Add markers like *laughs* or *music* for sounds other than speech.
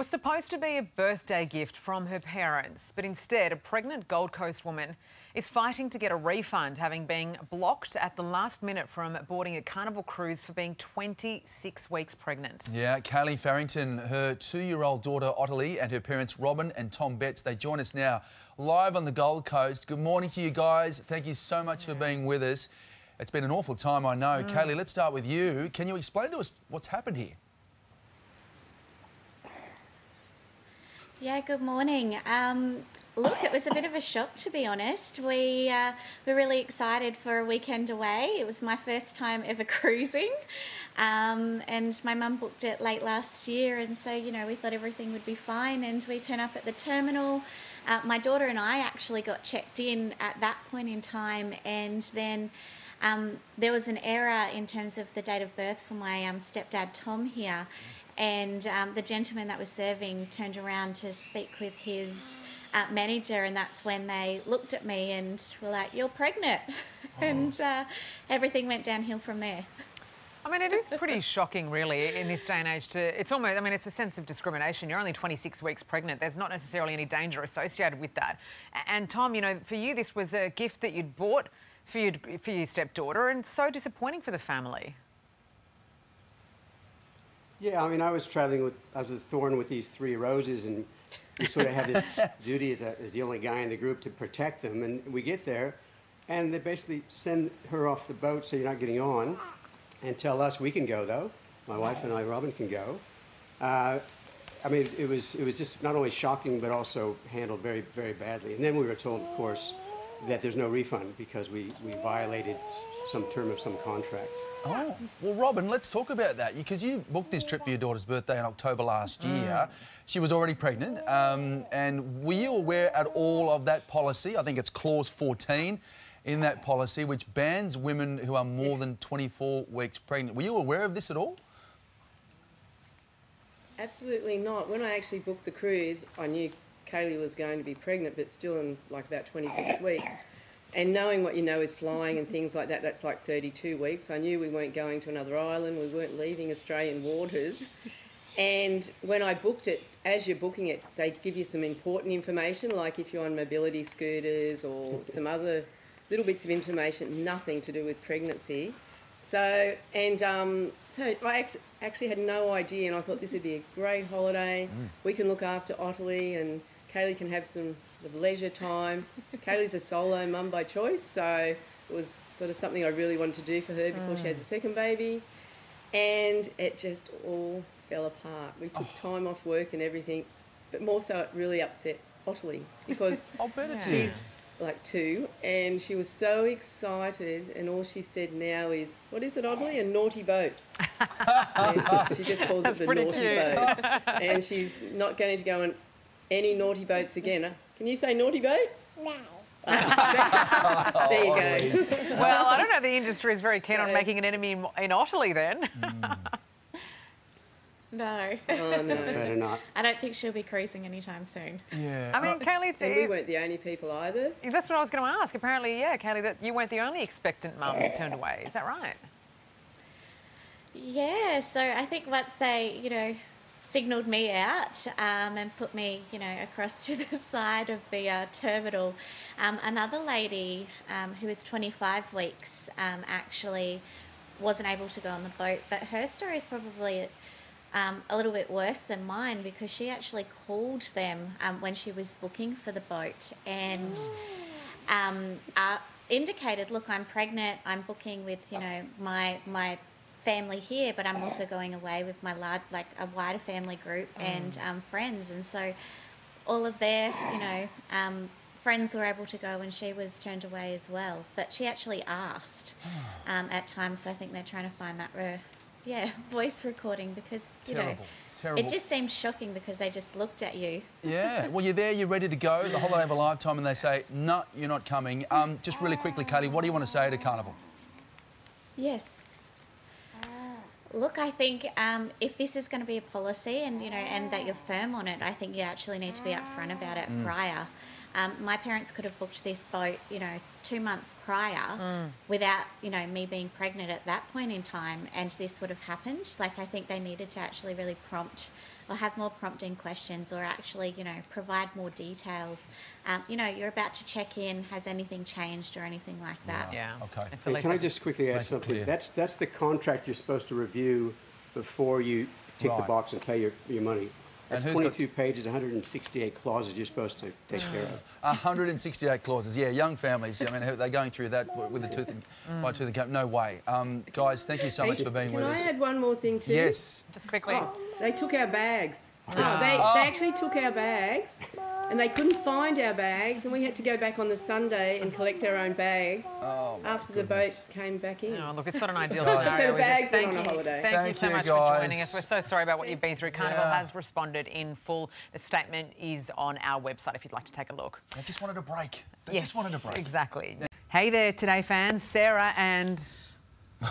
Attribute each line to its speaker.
Speaker 1: was supposed to be a birthday gift from her parents, but instead, a pregnant Gold Coast woman is fighting to get a refund, having been blocked at the last minute from boarding a Carnival cruise for being 26 weeks pregnant.
Speaker 2: Yeah, Kaylee Farrington, her two-year-old daughter Ottilie, and her parents Robin and Tom Betts, they join us now live on the Gold Coast. Good morning to you guys. Thank you so much yeah. for being with us. It's been an awful time, I know. Mm. Kaylee, let's start with you. Can you explain to us what's happened here?
Speaker 3: Yeah, good morning. Um, look, it was a bit of a shock to be honest. We uh, were really excited for a weekend away. It was my first time ever *laughs* cruising, um, and my mum booked it late last year, and so you know we thought everything would be fine. And we turn up at the terminal. Uh, my daughter and I actually got checked in at that point in time, and then. Um, there was an error in terms of the date of birth for my um, stepdad Tom here, and um, the gentleman that was serving turned around to speak with his uh, manager, and that's when they looked at me and were like, "You're pregnant," *laughs* oh. and uh, everything went downhill from there.
Speaker 1: I mean, it is pretty *laughs* shocking, really, in this day and age. To it's almost, I mean, it's a sense of discrimination. You're only 26 weeks pregnant. There's not necessarily any danger associated with that. And Tom, you know, for you, this was a gift that you'd bought for your for your stepdaughter, and so disappointing for the family.
Speaker 4: Yeah, I mean, I was traveling with, I was with Thorn with these three roses, and we sort of have this *laughs* duty as, a, as the only guy in the group to protect them. And we get there, and they basically send her off the boat so you're not getting on, and tell us we can go, though. My wife and I, Robin, can go. Uh, I mean, it was, it was just not only shocking, but also handled very, very badly. And then we were told, of course, that there's no refund because we, we violated some term of some contract.
Speaker 2: Oh, well, Robin, let's talk about that because you booked this trip for your daughter's birthday in October last mm. year. She was already pregnant. Um, and were you aware at all of that policy? I think it's clause 14 in that policy, which bans women who are more than 24 weeks pregnant. Were you aware of this at all?
Speaker 5: Absolutely not. When I actually booked the cruise, I knew Kaylee was going to be pregnant, but still in like about 26 weeks. And knowing what you know with flying and things like that, that's like 32 weeks. I knew we weren't going to another island, we weren't leaving Australian waters. And when I booked it, as you're booking it, they give you some important information, like if you're on mobility scooters or some other little bits of information, nothing to do with pregnancy. So, and um, so I actually had no idea, and I thought this would be a great holiday. Mm. We can look after Ottilie and Kaylee can have some sort of leisure time. *laughs* Kaylee's a solo mum by choice, so it was sort of something I really wanted to do for her before mm. she has a second baby. And it just all fell apart. We took oh. time off work and everything, but more so it really upset Ottilie because *laughs* she's like two and she was so excited and all she said now is, what is it Ottilie? A naughty boat. *laughs* she just calls That's it the naughty cute. boat. And she's not going to go and any naughty boats again. Can you say naughty boat?
Speaker 6: No. *laughs*
Speaker 5: there you go. *laughs*
Speaker 1: well, I don't know. The industry is very keen so, on making an enemy in, in Ottilie then. Mm. *laughs*
Speaker 3: No.
Speaker 5: Oh, no.
Speaker 4: Better not.
Speaker 3: I don't think she'll be cruising anytime soon.
Speaker 2: Yeah.
Speaker 1: I mean, Kaylee...
Speaker 5: And we weren't the only people either.
Speaker 1: That's what I was going to ask. Apparently, yeah, Kaylee, that you weren't the only expectant mum that turned away. Is that right?
Speaker 3: Yeah, so I think once they, you know, signalled me out um, and put me, you know, across *laughs* to the side of the uh, terminal. Um, another lady um, who was 25 weeks um, actually wasn't able to go on the boat, but her story is probably um, a little bit worse than mine because she actually called them um, when she was booking for the boat and uh, indicated, "Look, I'm pregnant. I'm booking with, you know, my my family here, but I'm also going away with my large, like a wider family group mm. and um, friends, and so all of their, you know, um, friends were able to go, and she was turned away as well. But she actually asked um, at times. So I think they're trying to find that, re- yeah, *laughs* voice recording because you
Speaker 2: Terrible.
Speaker 3: know.
Speaker 2: Terrible.
Speaker 3: It just seems shocking because they just looked at you.
Speaker 2: Yeah, well, you're there, you're ready to go, the holiday of a lifetime, and they say, no, you're not coming. Um, just really quickly, Kaylee, what do you want to say to Carnival?
Speaker 3: Yes. Look, I think um, if this is going to be a policy and you know and that you're firm on it, I think you actually need to be upfront about it mm. prior. Um, my parents could have booked this boat, you know, two months prior without, you know, me being pregnant at that point in time, and this would have happened. Like, I think they needed to actually really prompt or have more prompting questions or actually, you know, provide more details. Um, you know, you're about to check in, has anything changed or anything like that?
Speaker 1: Yeah.
Speaker 2: Okay.
Speaker 1: It's
Speaker 4: Hey, can I just quickly add
Speaker 2: Make it
Speaker 4: something? That's, that's the contract you're supposed to review before you tick the box and pay your, your money. That's
Speaker 2: who's got-
Speaker 4: 22 pages, 168 clauses you're supposed to take care of. *sighs*
Speaker 2: 168 clauses. Yeah, young families. I mean, they're going through that with the tooth and, by tooth and comb. No way. Um, guys, thank you so much for being
Speaker 5: Can
Speaker 2: with
Speaker 5: I
Speaker 2: us.
Speaker 5: add one more thing too?
Speaker 2: Yes.
Speaker 1: Just quickly.
Speaker 5: Oh, they took our bags. No, they, they actually took our bags and they couldn't find our bags and we had to go back on the Sunday and collect our own bags
Speaker 2: Oh, my
Speaker 5: after the boat came back in.
Speaker 1: Oh, look, it's not an *laughs* ideal
Speaker 2: Guys.
Speaker 1: scenario.
Speaker 5: So
Speaker 1: is
Speaker 5: bags
Speaker 1: Thank
Speaker 5: on
Speaker 1: you.
Speaker 5: holiday.
Speaker 1: Thank, you so
Speaker 2: you,
Speaker 1: much for joining us. We're so sorry about what you've been through. Carnival
Speaker 2: Yeah.
Speaker 1: has responded in full. The statement is on our website if you'd like to take a look.
Speaker 2: They just wanted a break. They
Speaker 1: yes,
Speaker 2: just wanted a break.
Speaker 1: exactly. Hey there, Today fans. Sarah and *laughs*